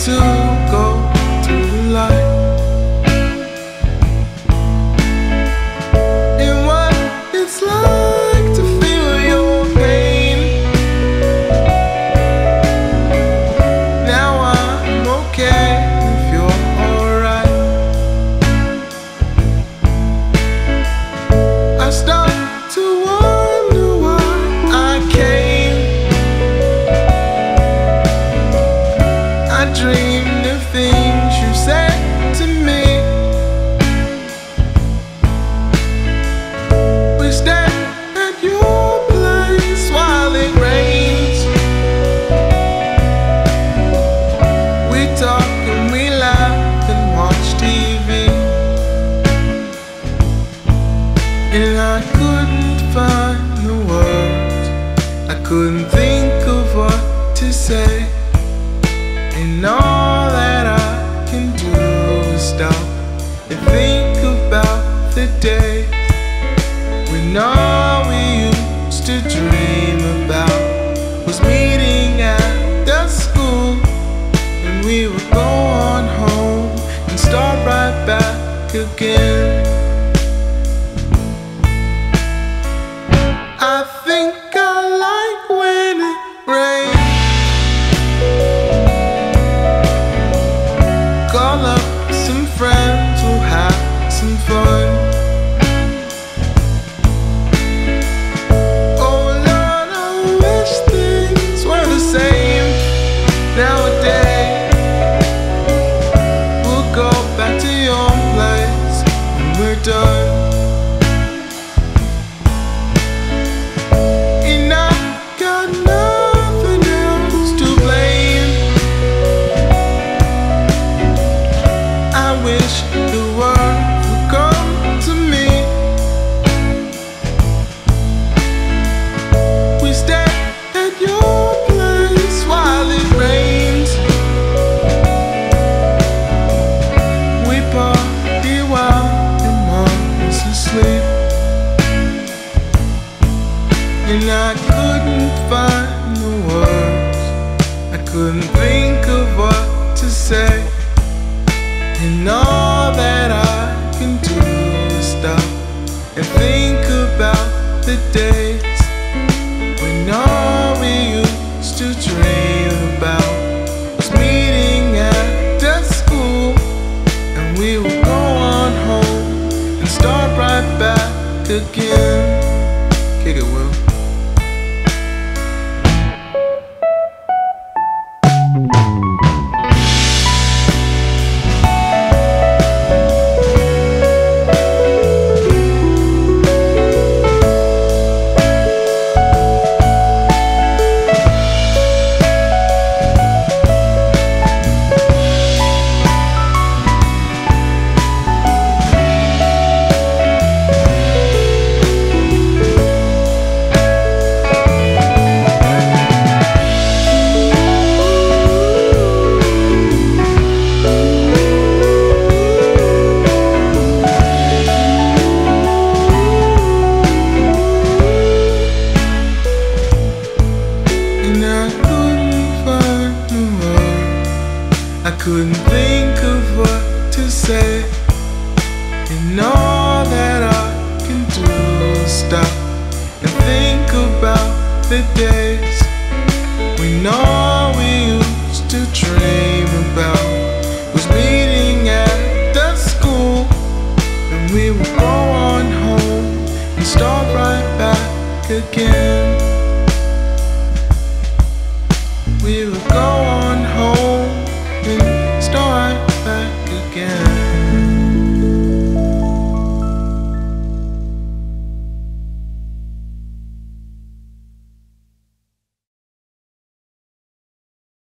to And I couldn't find the words. I couldn't think of what to say. And all that I can do is stop and think about the days when all we used to dream about was meeting at the school. And we would go on home and start right back again. Couldn't think of what to say. And all that I can do is stop and think about the days when all we used to dream about was meeting at the school. And we would go on home and start right back again. Couldn't think of what to say. And all that I can do is stop and think about the days when all we used to dream about was meeting at the school. And we would go on home and start right back again. We would go on